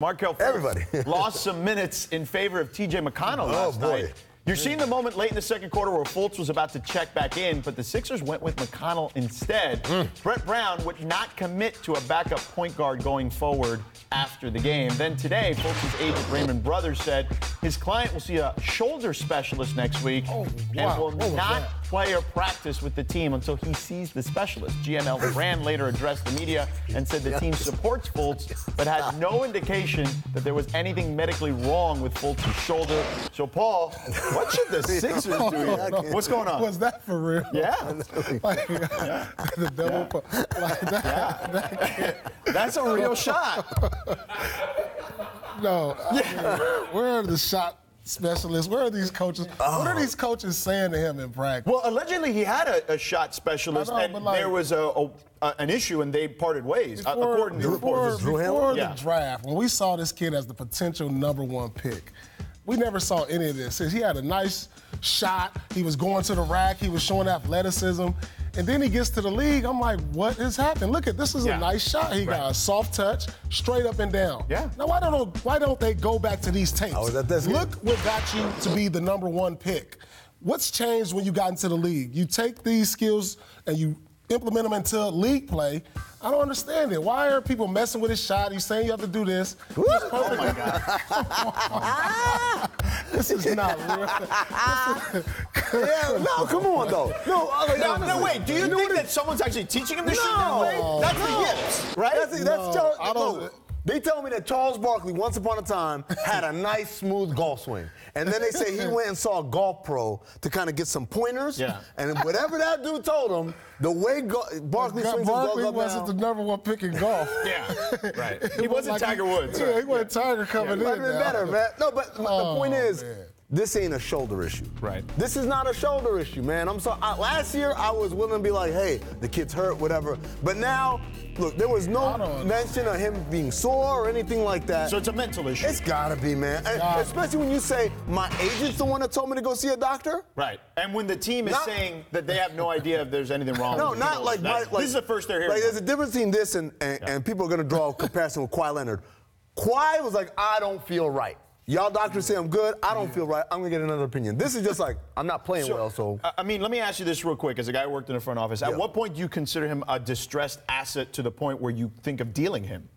Markelle Everybody. lost some minutes in favor of TJ McConnell Oh, last boy. night. You're seeing the moment late in the second quarter where Fultz was about to check back in, but the Sixers went with McConnell instead. Mm. Brett Brown would not commit to a backup point guard going forward after the game. Then today, Fultz's agent Raymond Brothers said his client will see a shoulder specialist next week Oh, and will What not that? play or practice with the team until he sees the specialist. GM Elton Brand later addressed the media and said the team supports Fultz, but had no indication that there was anything medically wrong with Fultz's shoulder. So, Paul, what should the Sixers do here? What's going on? Was that for real? Yeah, Like, the double, pu- like that, that that's a real shot. no. I mean, where are the shot specialists? Where are these coaches? What are these coaches saying to him in practice? Well, allegedly he had a, a shot specialist, know, and like- there was a, a, a- an issue, and they parted ways, uh, according to before, reports. before Hanlen? the Yeah. draft, when we saw this kid as the potential number one pick, we never saw any of this. He had a nice shot. He was going to the rack. He was showing athleticism. And then he gets to the league. I'm like, what has happened? Look at this is Yeah. a nice shot. He got a soft touch, straight up and down. Yeah. Now why don't why don't they go back to these tapes? I was at game. Look what got you to be the number one pick. What's changed when you got into the league? You take these skills and you implement them into league play. I don't understand it. Why are people messing with his shot? He's saying you have to do this. Oh my God! This is not real. Yeah, no, come on though. No, uh, No, honestly. no, wait. Do you think that someone's actually teaching him to shoot that way? That's the yips, right? That's, that's Charles. I don't- look, they tell me that Charles Barkley, once upon a time, had a nice, smooth golf swing. And then they say he went and saw a golf pro to kind of get some pointers. Yeah. And whatever that dude told him, the way go- Barkley swings his Barkley golf up wasn't now, the number one pick in golf. Yeah, right. He It was wasn't like Tiger Woods. Yeah, he wasn't Tiger coming might in. have been now. better, man. No, but the Oh, point is, man. This ain't a shoulder issue. Right. This is not a shoulder issue, man. I'm sorry. Last year, I was willing to be like, hey, the kid's hurt, whatever. But now, look, there was no mention of him being sore or anything like that. So it's a mental issue. It's gotta be, man. Gotta especially when you say my agent's the one that told me to go see a doctor. Right. And when the team is Not- saying that they have no idea if there's anything wrong No, with not like, my, like This is the first they're hearing. Like, there's a difference between this and and, and people are gonna draw a comparison with Kawhi Leonard. Kawhi was like, I don't feel right. Y'all doctors say I'm good. I don't feel right. I'm gonna get another opinion. This is just like I'm not playing well, so. I- mean, let me ask you this real quick. As a guy who worked in the front office, at what point do you consider him a distressed asset to the point where you think of dealing him?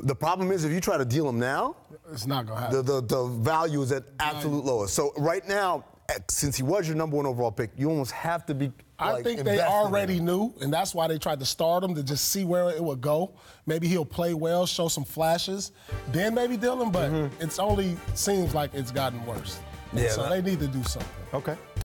The problem is if you try to deal him now, It's not gonna happen. the, the, the value is at absolute lowest. So right now, since he was your number one overall pick, you almost have to be. I like, think they already knew, and that's why they tried to start him to just see where it would go. Maybe he'll play well, show some flashes, then maybe deal him. But it's only seems like it's gotten worse. Yeah, so that- they need to do something. Okay.